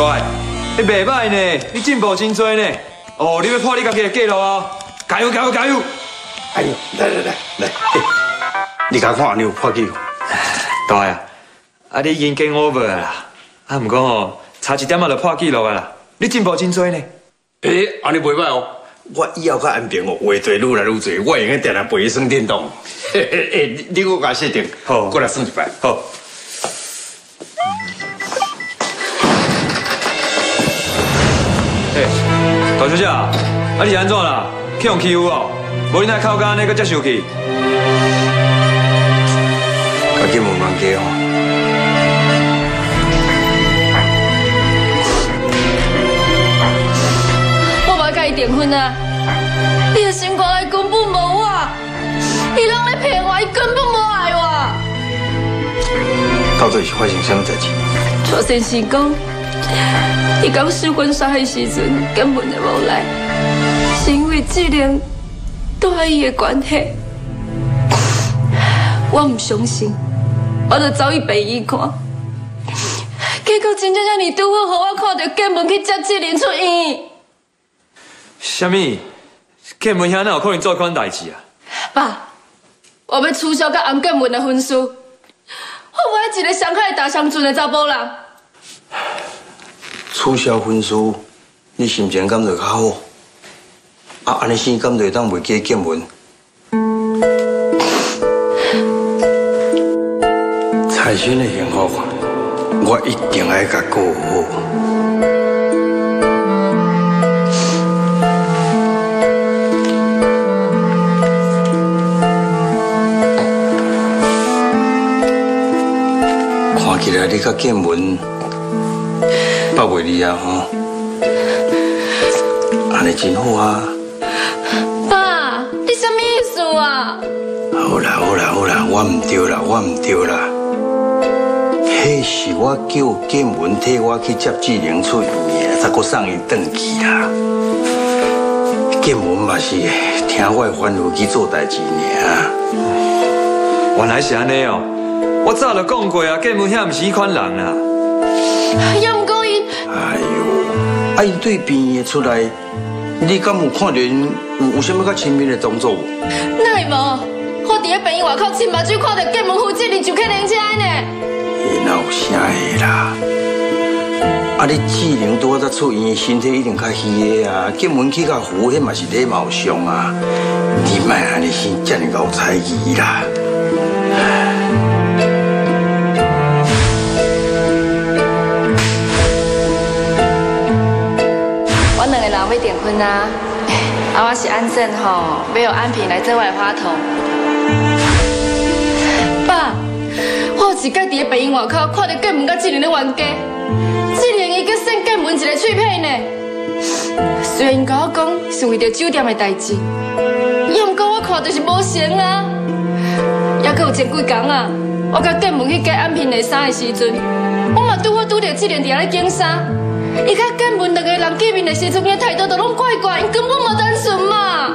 对，你袂歹呢，你进步真多呢。哦，你要破你家己的记录啊！加油加油加油！哎呦，来来来来，你敢看你有破纪录？对啊，啊你已经 game over 啦。啊，唔过哦，差一点啊就破纪录啊啦。你进步真多呢。哎，安尼袂歹哦。我以后较安定哦，话题愈来愈多，我会用定定陪伊耍电动。嘿嘿嘿，你你给我设定，好，过来耍一摆。好。大小姐，啊你是安怎啦？去用欺负哦？无你那靠干那个接受去？家己问问家哦。订婚啊！你的心肝里根本无我，伊拢在骗我，伊根本无爱我。到底是发生什么代志？卓先生讲，伊讲试婚纱的时阵根本就无来，是因为志玲带伊的关系。我唔相信，我就走去陪伊看，结果真正让你拄好，和我看到进门去接志玲出院。什么？建文兄哪有可能做款代志啊？爸，我要取消甲安建文的婚书，我不爱一个伤害大乡村的查甫人。取消婚书，你心情感觉较好？啊，安尼先敢会当袂记建文？财神的幸福，我一定爱甲过好。看起来，你甲建文袂离啊吼，安尼真好啊！爸，你什么意思啊？好啦好啦好啦，我唔对啦，我唔对啦。迄是我叫建文替我去接志玲出院，才阁送伊转去啦。建文嘛是听我吩咐去做代志尔。原来是安尼哦。我早就讲过啊，建文遐唔是款人啊。哎呦，啊伊对病院出来，你敢有看到因有有什么较亲密的动作？那会无？我伫咧病院外口亲目睭看到建门附近的就去人车呢。哪有啥的啦？啊，你志玲拄仔出院，身体一定较虚的啊。建门去较扶，迄嘛是礼貌上啊。你莫安尼先遮尔搞猜疑啦。婚啊！啊，我是安正吼，没有安平来做外花童。爸，我有一届伫咧病院外口看到建门甲志玲咧冤家，志玲伊佮送建门一个脆片呢。虽然甲我讲是为着酒店的代志，也毋过我看就是无成啊。也佮有前几工啊，我甲建门去改安平的衫的时阵，我嘛拄好拄着志玲伫遐咧拣衫。伊甲根本两个人见面的时阵，伊态度都拢怪怪，根本无单纯嘛。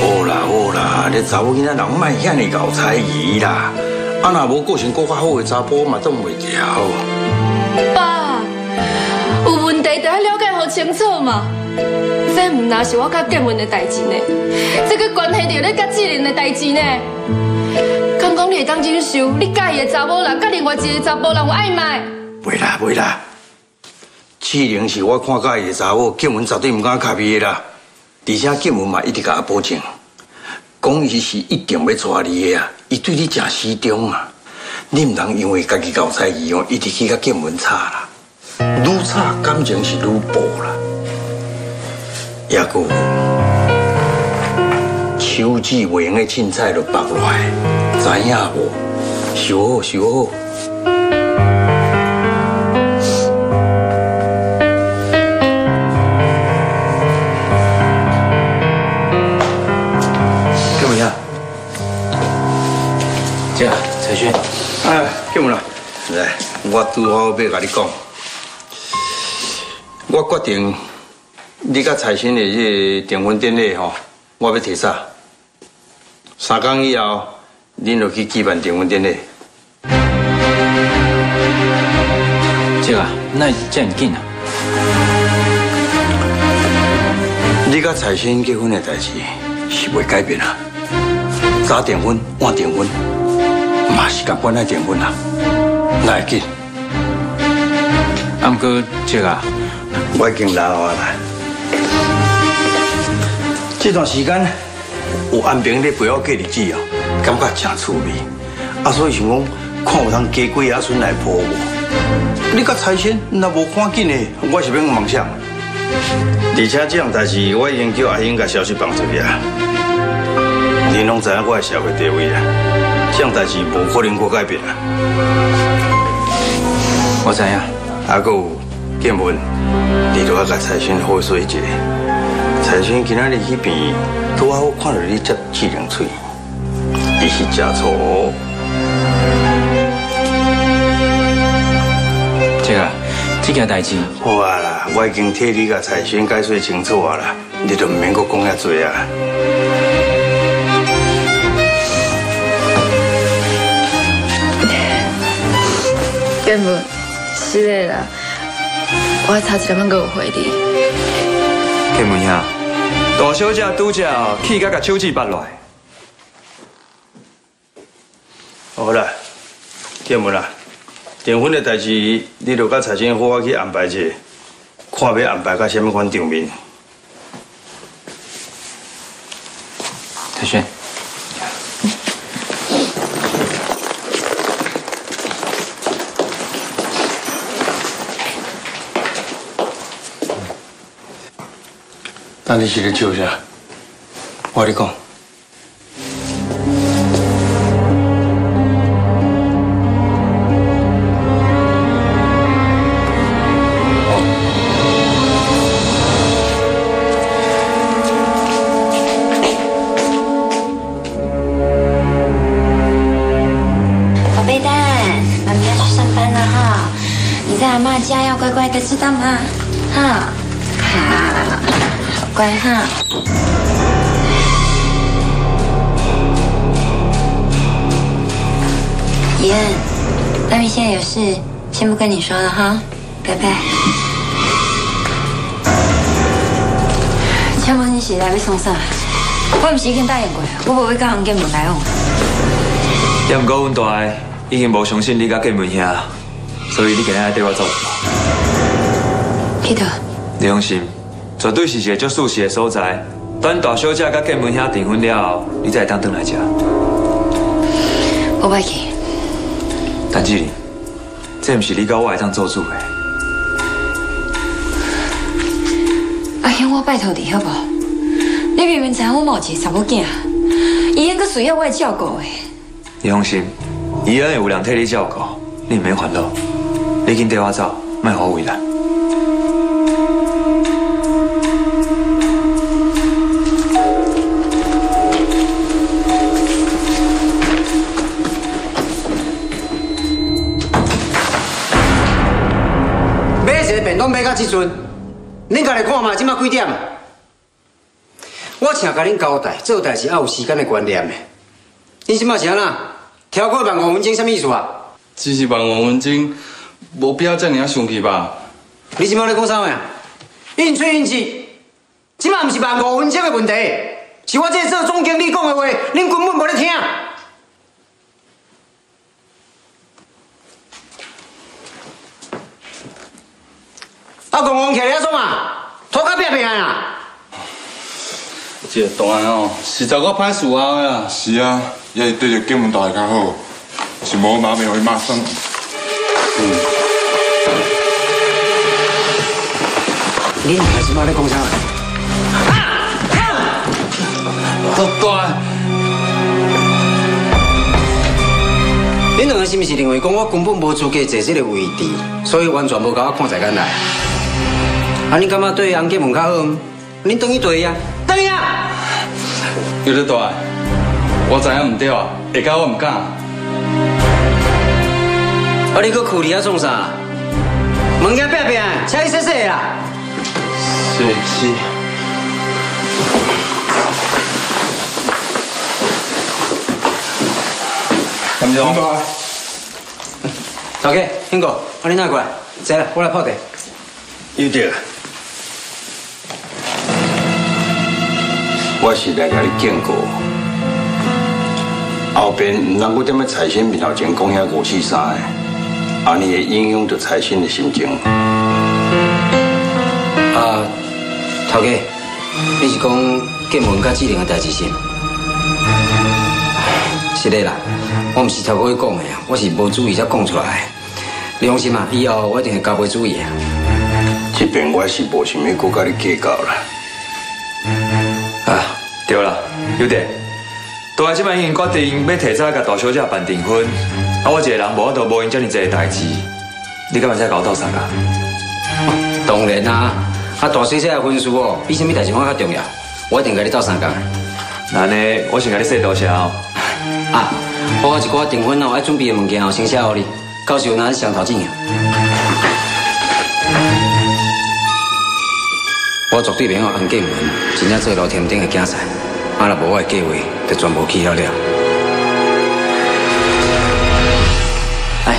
好啦好啦，你查某囡仔人莫遐尼搞猜疑啦。啊，若无个性过较好的查甫嘛，挡袂了。爸，有问题就要了解好清楚嘛。这唔那是我甲建文的代志呢，这个关系到你甲志玲的代志呢。刚讲你会当忍受，你介意的查某人甲另外一个查甫人有暧昧？袂啦袂啦。志玲是我看介意的查某，建文绝对唔敢卡皮的啦。而且建文嘛一直甲我保证，讲伊是一定要娶你的啊，伊对你真始终啊。你唔通因为家己搞猜疑哦，一直去甲建文吵啦，愈吵感情是愈薄啦。也个手指未用的凊彩都拔落来，知影无？收好收好。我要甲你讲，我决定你甲财神的这订婚典礼吼，我要提早三天以后，恁就去举办订婚典礼。这啊！那这样紧啊？你甲财神结婚的代志是袂改变啊。早订婚晚订婚，嘛是共款爱订婚啊，哪会紧？阿哥，这个，我已经老啊啦。这段时间有安平咧陪我过日子哦，感觉真趣味。啊，所以想讲，看有通加几阿孙来抱我。你甲财神若无看紧的，我是免妄想。而且这样代志，我已经叫阿英甲消息放出去啊。你拢知影我的社会地位啊，这样代志无可能我改变啊。我知影。还有建文，你都要甲财神好说一下。财神今仔日去边，拄好看到你接志玲嘴，伊是假错。这个，这件代志，好啊啦，我已经替你甲财神解释清楚啊啦，你都唔免阁讲遐多啊。根之类的啦，我差一点仔个有回你。建文兄，大小姐拄只气甲甲手指拔落来。好啦，建文啦，订婚的代志，你著甲财神好好去安排一下，看要安排到什么款场面。你是咧笑啥？我跟你讲。乖哈。怡恩，妈咪现在有事，先不跟你说了哈，拜拜。请问你是来要送啥？我唔是已经答应过，我无要甲洪建文来往。也毋过阮大个已经无相信你甲建文兄，所以你今日来对我做。记得。你放心，绝对是一个足舒适的所在。等大小姐甲建文兄订婚了后，你再当转来吃。我袂去。但志玲，这毋是你甲我会当做主的。阿兄，我拜托你好不好？你明明知影我冇一个查某囝，伊应该需要我的照顾的。你放心，伊安会有人替你照顾，你唔免烦恼。你紧带我走，莫好为难。买一个便当买到即阵，恁家己看嘛，即马几点？我请甲恁交代，做代志要有时间的观念的。恁即马是安那？超过万五分钟，什么意思啊？只是万五分钟，无必要遮尔啊生气吧？你即马咧讲啥话？应吹应气，即马毋是万五分钟的问题，是我这做总经理讲的话，恁根本无咧听。啊，公公徛咧做嘛？拖到壁壁啊！这个答案哦，实在我歹思考呀。是啊，也是对着金门大会较好，是无妈咪会骂声。恁开始嘛咧讲啥？大大，恁两个是毋是认为讲我根本无资格坐这个位置，所以完全无甲我看在眼内？啊，你感觉对杨建文较好？你等于对呀，等于啊！有咧大，我知影唔对啊，下届我唔敢。啊，你搁苦力啊创啥？物件变变，请你说说啦。是是。感谢。头家，兴哥，啊你哪过来？坐啦，我来泡茶。有得，我是来甲你警告，后边唔通我踮咧财神面头前讲遐五四三的，安尼会影响着财神的心情。啊，头家，你是讲建文甲志玲的代志是吗？是的啦，我毋是头过去讲的啊，我是无注意才讲出来的。你放心啊，以后我一定会加倍注意啊。这边我是无想要搁甲你计较啦。啊，对啦，有弟，大家即摆已经决定要提早甲大小姐办订婚，啊，我一个人无法度无因遮尔济代志，你敢会使甲我斗相共？当然啦，啊大小姐的婚事哦，比什么代志我较重要，我一定甲你斗相共的。那呢，我先甲你说多谢哦。啊，我有一寡订婚准备的物件哦，先写互你，到时候咱上头见。我绝对免让洪建文真正做老天顶的竞赛，啊若无我的计划，就全部起了了。来，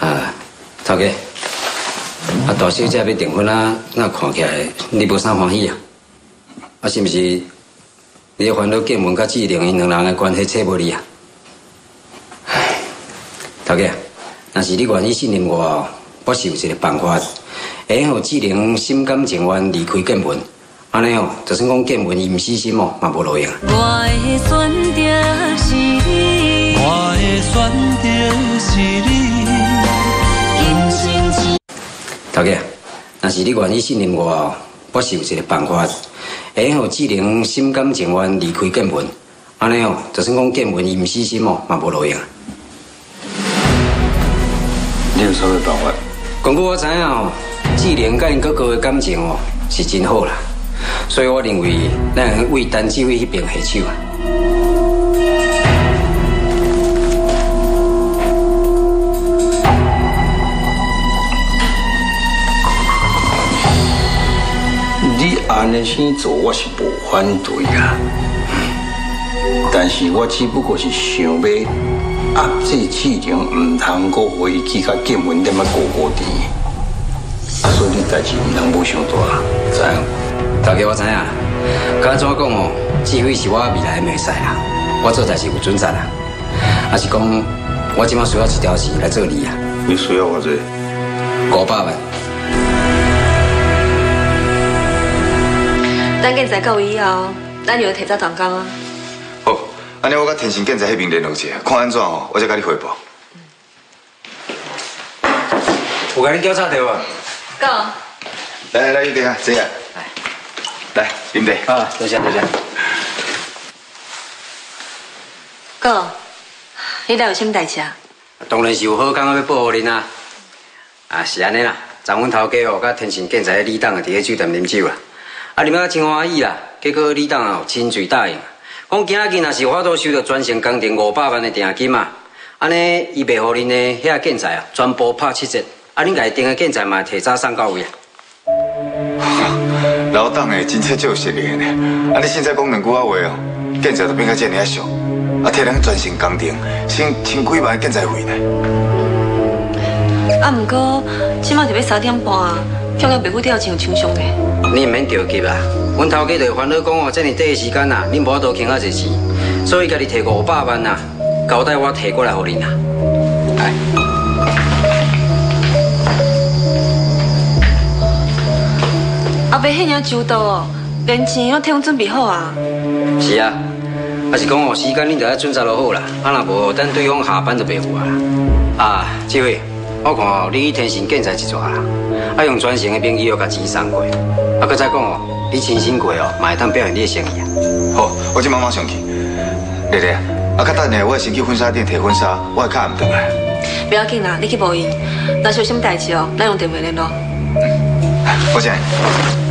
啊，头家，啊大小姐要订婚啊，那看起来你无啥欢喜啊？啊是毋是？你的烦恼建文甲志玲因两人的关系扯无离啊？唉，头家，若是你愿意信任我哦，我是有一个办法，会让志玲心甘情愿离开建文。安尼哦，就算讲建文伊毋死心哦，嘛无路用。我的选择是你，我的选择是你，今生只头家，若是你愿意信任我哦，我是有一个办法，会让志玲心甘情愿离开建文。安尼哦，就算讲建文伊毋死心哦，嘛无路用。你有啥物办法？根据我知影哦，志玲甲因哥哥的感情哦是真好啦，所以我认为咱为单志伟迄边下手啊。你安尼先做，我是无反对啊。但是我只不过是想要压制志玲，唔通搁回去甲建文点啊过过甜。啊，所以你代志唔通无想大，知影？大家我知影，敢怎讲哦？志伟是我未来的命使啦，我做代志有准则啦。啊是讲，我即马需要一条线来做你啊，你需要我这？五百万。等建材到以后，咱就要提早动工啊。好，安尼我甲天星建材迄边联络一下，看安怎哦，我再甲你汇报。有甲你叫叉掉啊？够。来来来，玉婷啊，这样。来，饮茶。啊，多谢多谢。够。你来有啥物代志啊？当然是有好康要报互恁啊！啊，是安尼啦，昨昏头家哦，甲天神建材的李董啊，伫咧酒店啉酒啦。啊，啉啊真欢喜啦，结果李董哦亲嘴答应，讲今仔日若是有法度收到专程工程五百万的定金嘛，安尼伊袂互恁的遐建材啊，全部拍七折，啊，恁家己订的建材嘛提早送到位啊。老董诶，真正足有实力呢。啊，你现在讲两句仔话哦，建材都变甲这尔俗，啊，替人专心工程，省千几万建材费呢。啊，毋过即马就要三点半啊，向向白虎吊真有抢上的。你毋免着急啦，阮头家就烦恼讲哦，这么短的时间啊，恁无法度欠啊一钱，所以家己摕五百万啊，交代我摕过来互恁啦。阿伯迄尔周到哦，连钱都替阮准备好啊。是啊，啊是讲哦，时间恁就要准查就好啦，啊若无等对方下班就袂有啊。啊，这位，我看哦，你天神建材一撮啦，啊用专程的名义哦，甲钱送过，啊搁再讲哦，你亲身过哦，嘛会当表现你的诚意啊。好，我即马马上去。丽丽啊，啊，较等下我会先去婚纱店摕婚纱，我会较暗转来。不要紧啦，你去无伊。若是有什么代志哦，咱用电话联络。我先。